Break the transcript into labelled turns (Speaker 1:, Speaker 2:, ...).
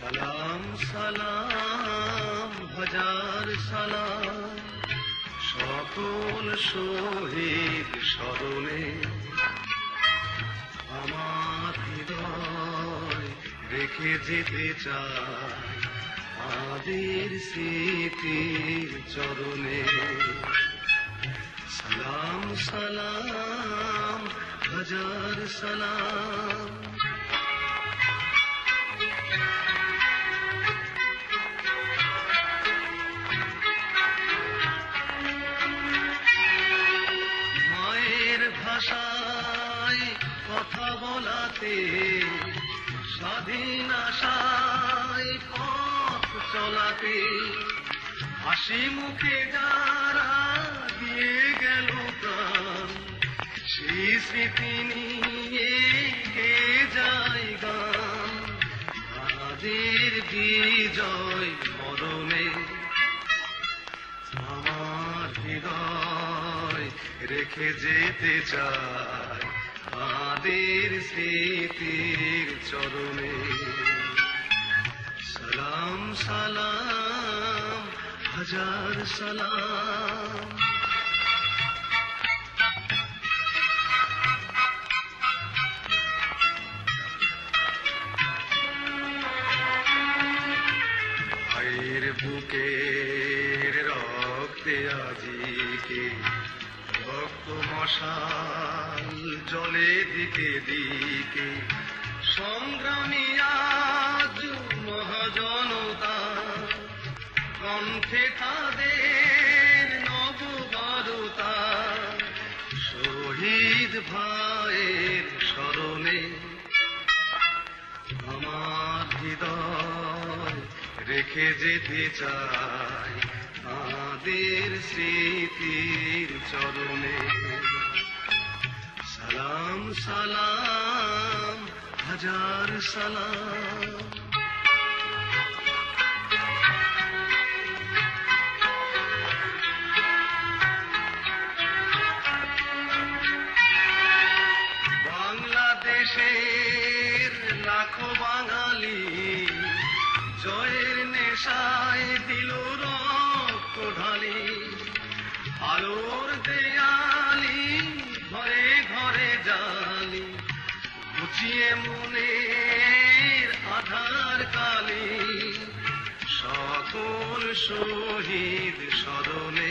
Speaker 1: সালাম সালাম, হাজার সালাম। সকল শহীদ স্মরণে আমার হৃদয় রেখে যেতে চাই আদির স্মৃতির চরণে। সালাম সালাম, হাজার সালাম। ভাষায় কথা বলাতে স্বাধীন আশায় পথ চলাতে হাসি মুখে যারা দিয়ে গেল প্রাণ, সেই স্মৃতি নিয়ে কে যায় গান? তাদের বিজয় মরণে আমার হৃদয় রেখে যেতে চাই তাদের স্মৃতির চরণে। সালাম সালাম হাজার সালাম। বুকের রক্তে আজিকে রক্ত মশাল, জলে দিকে দিকে। সংগ্রামী আজ মহাজনতা। কণ্ঠে তাদের নববারতা। শহীদ ভাইয়ের স্মরণে আমার হৃদয় রেখে যেতে চাই। তাদের স্মৃতির চরণে সালাম হাজার সালাম। বাংলাদেশের লাখো বাঙালি জয়ের নেশায় দিল রক্ত ঢালি আলোর দেয়ালি গুছিয়ে মনের আধার কালি সকল শহীদ স্মরণে